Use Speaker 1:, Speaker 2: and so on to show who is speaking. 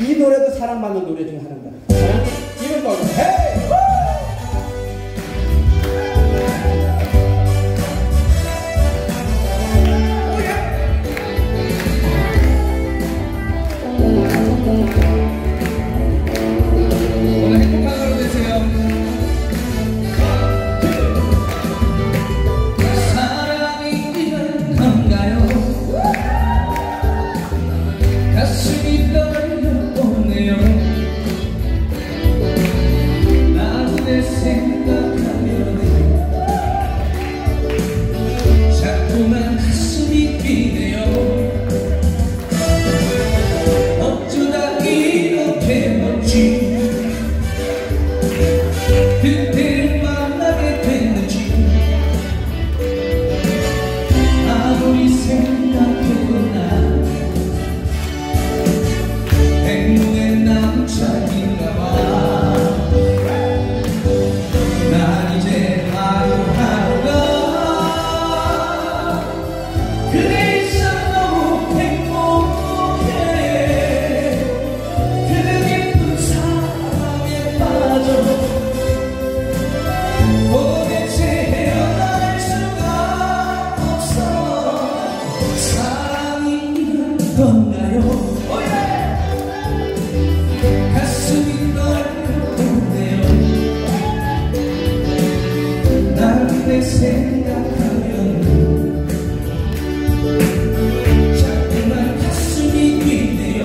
Speaker 1: 이 노래도 사랑받는 노래 중에 하나입니다. 사랑 거 헤이
Speaker 2: 건가요 가슴이 넓었네요 난내 생각하면 자꾸만 가슴이 뛰네요